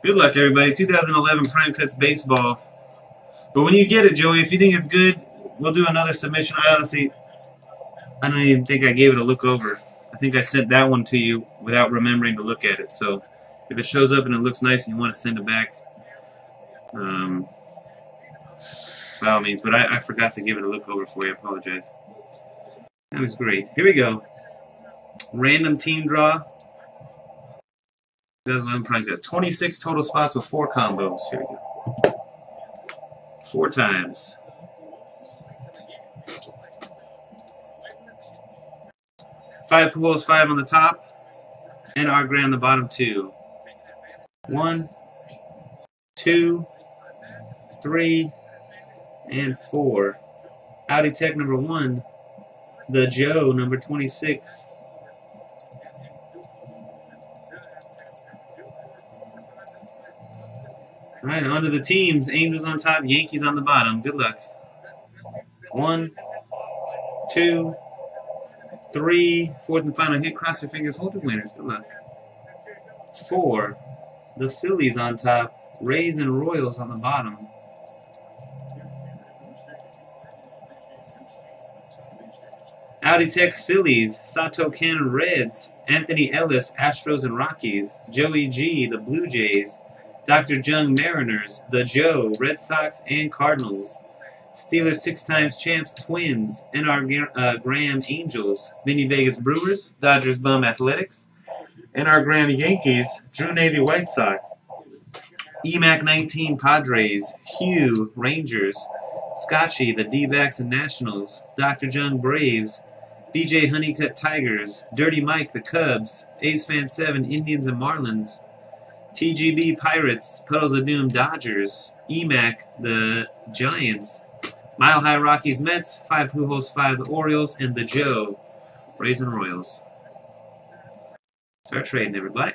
Good luck, everybody. 2011 Prime Cuts Baseball. But when you get it, Joey, if you think it's good, we'll do another submission. I honestly, I don't even think I gave it a look over. I think I sent that one to you without remembering to look at it. So if it shows up and it looks nice and you want to send it back, um, by all means. But I, I forgot to give it a look over for you. I apologize. That was great. Here we go. Random team draw. 2011 Prime Cuts 26 total spots with four combos. Here we go. Four times. Five pools, five on the top, and our grand the bottom two. One, two, three, and four. Audi Tech number one. The Joe number 26. All right, on to the teams. Angels on top, Yankees on the bottom. Good luck. One, two, three, fourth and final hit. Cross your fingers. Hold your winners. Good luck. Four, the Phillies on top, Rays and Royals on the bottom. Audi Tech Phillies, Sato Ken Reds, Anthony Ellis Astros and Rockies, Joey G the Blue Jays, Dr. Jung Mariners, The Joe Red Sox and Cardinals, Steelers six times champs Twins, NR uh, Graham Angels, Vinny Vegas Brewers, Dodgers Bum Athletics, NR Graham Yankees, Drew Navy White Sox, EMAC 19 Padres, Hugh Rangers, Scotchy the D-backs and Nationals, Dr. Jung Braves, BJ Honeycutt Tigers, Dirty Mike the Cubs, Ace Fan 7 Indians and Marlins, TGB Pirates, Puddles of Doom Dodgers, EMAC the Giants, Mile High Rockies Mets, 5 Who Hosts 5 the Orioles, and the Joe Rays and Royals. Start trading, everybody.